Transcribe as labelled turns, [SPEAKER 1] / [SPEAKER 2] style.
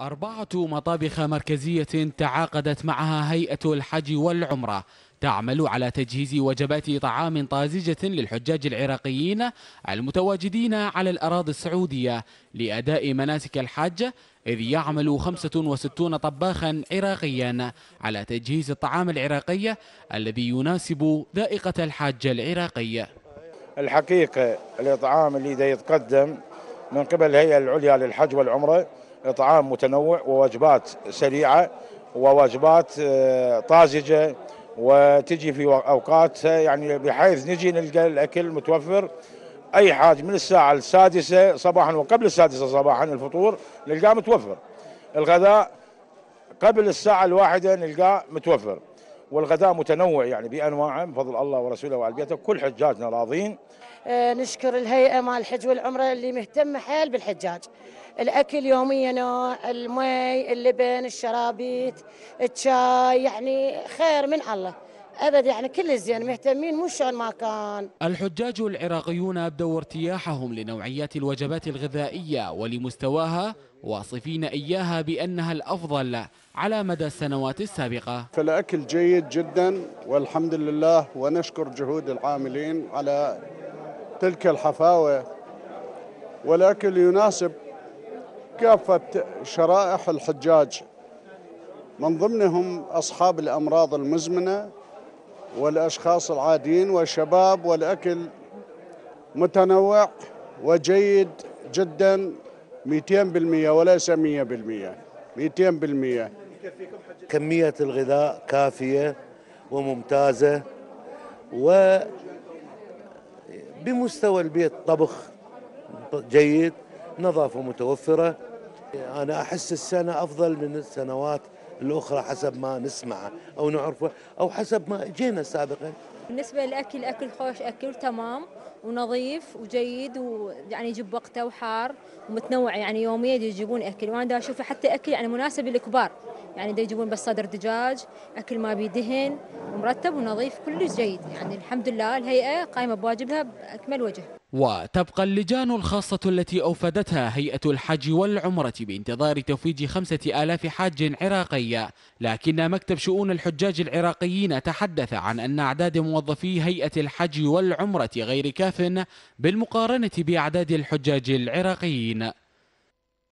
[SPEAKER 1] أربعة مطابخ مركزية تعاقدت معها هيئة الحج والعمرة. تعمل على تجهيز وجبات طعام طازجة للحجاج العراقيين المتواجدين على الأراضي السعودية لأداء مناسك الحج إذ يعمل 65 طباخا عراقيا على تجهيز الطعام العراقي الذي يناسب ذائقة الحاج العراقي.
[SPEAKER 2] الحقيقة الإطعام اللي يتقدم من قبل الهيئة العليا للحج والعمرة إطعام متنوع ووجبات سريعة ووجبات آه، طازجة. وتجي في أوقات يعني بحيث نجي نلقى الأكل متوفر. أي حاجة من الساعة السادسة صباحا وقبل السادسة صباحا الفطور نلقاه متوفر. الغداء قبل الساعة الواحدة نلقاه متوفر. والغداء متنوع يعني بأنواعه بفضل الله ورسوله وعلى بيته كل حجاجنا راضين.
[SPEAKER 3] آه، نشكر الهيئة مال الحج والعمرة اللي مهتمة حيل بالحجاج. الأكل يوميا نوع المي اللبن الشرابيت الشاي يعني خير من الله. أبد يعني كل زين مهتمين مو شلون ما كان.
[SPEAKER 1] الحجاج العراقيون أبدوا ارتياحهم لنوعيات الوجبات الغذائية ولمستواها واصفين إياها بأنها الأفضل على مدى السنوات السابقة.
[SPEAKER 4] فالأكل جيد جدا والحمد لله ونشكر جهود العاملين على تلك الحفاوة. والأكل يناسب كافة شرائح الحجاج. من ضمنهم أصحاب الأمراض المزمنة والأشخاص العاديين والشباب والأكل متنوع وجيد جدا 200% وليس 100% 200%
[SPEAKER 5] كمية الغذاء كافية وممتازة و بمستوى البيت طبخ جيد نظافة متوفرة. أنا أحس السنة أفضل من السنوات الأخرى حسب ما نسمعه أو نعرفه أو حسب ما جينا سابقا.
[SPEAKER 6] بالنسبة للأكل أكل خوش أكل تمام ونظيف وجيد ويعني يجيب وقته وحار ومتنوع يعني يوميا يجيبون أكل. وأنا دا أشوفه حتى أكل يعني مناسب للكبار. يعني دا يجيبون بس صدر دجاج أكل ما بيدهن ومرتب ونظيف كله جيد. يعني الحمد لله الهيئة قائمة بواجبها بأكمل وجه.
[SPEAKER 1] وتبقى اللجان الخاصة التي أوفدتها هيئة الحج والعمرة بانتظار تفويج خمسة آلاف حاج عراقي لكن مكتب شؤون الحجاج العراقيين تحدث عن أن أعداد موظفي هيئة الحج والعمرة غير كاف بالمقارنة بأعداد الحجاج العراقيين.